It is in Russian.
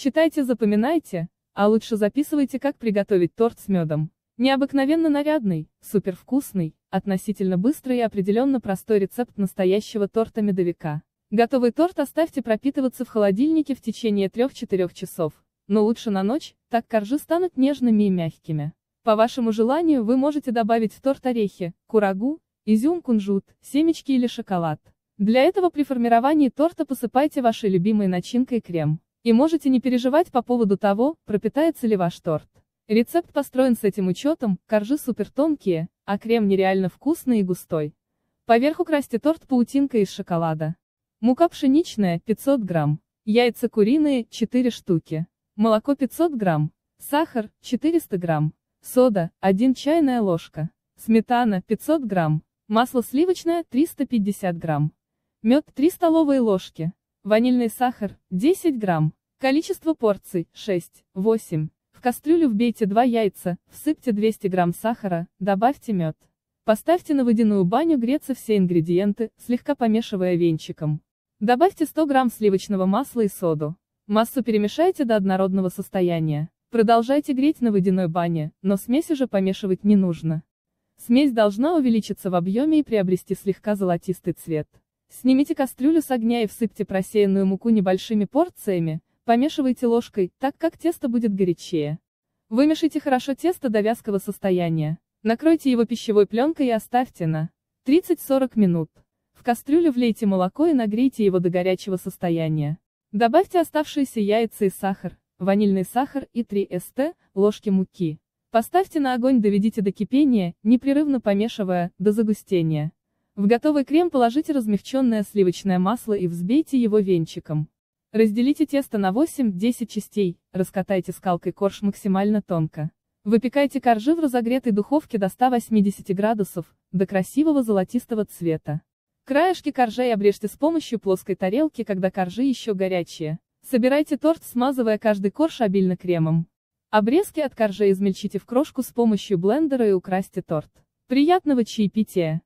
Читайте, запоминайте, а лучше записывайте, как приготовить торт с медом. Необыкновенно нарядный, супервкусный, относительно быстрый и определенно простой рецепт настоящего торта-медовика. Готовый торт оставьте пропитываться в холодильнике в течение 3-4 часов, но лучше на ночь, так коржи станут нежными и мягкими. По вашему желанию вы можете добавить в торт орехи, курагу, изюм, кунжут, семечки или шоколад. Для этого при формировании торта посыпайте вашей любимой начинкой крем. И можете не переживать по поводу того, пропитается ли ваш торт. Рецепт построен с этим учетом, коржи супер тонкие, а крем нереально вкусный и густой. Поверх украсьте торт паутинкой из шоколада. Мука пшеничная, 500 грамм. Яйца куриные, 4 штуки. Молоко 500 грамм. Сахар, 400 грамм. Сода, 1 чайная ложка. Сметана, 500 грамм. Масло сливочное, 350 грамм. Мед 3 столовые ложки. Ванильный сахар 10 грамм. Количество порций 6, 8. В кастрюлю вбейте 2 яйца, всыпьте 200 грамм сахара, добавьте мед. Поставьте на водяную баню греться все ингредиенты, слегка помешивая венчиком. Добавьте 100 грамм сливочного масла и соду. Массу перемешайте до однородного состояния. Продолжайте греть на водяной бане, но смесь уже помешивать не нужно. Смесь должна увеличиться в объеме и приобрести слегка золотистый цвет. Снимите кастрюлю с огня и всыпьте просеянную муку небольшими порциями, помешивайте ложкой, так как тесто будет горячее. Вымешайте хорошо тесто до вязкого состояния. Накройте его пищевой пленкой и оставьте на 30-40 минут. В кастрюлю влейте молоко и нагрейте его до горячего состояния. Добавьте оставшиеся яйца и сахар, ванильный сахар и 3 ст. ложки муки. Поставьте на огонь доведите до кипения, непрерывно помешивая, до загустения. В готовый крем положите размягченное сливочное масло и взбейте его венчиком. Разделите тесто на 8-10 частей, раскатайте скалкой корж максимально тонко. Выпекайте коржи в разогретой духовке до 180 градусов, до красивого золотистого цвета. Краешки коржей обрежьте с помощью плоской тарелки, когда коржи еще горячие. Собирайте торт, смазывая каждый корж обильно кремом. Обрезки от коржей измельчите в крошку с помощью блендера и украсьте торт. Приятного чаепития!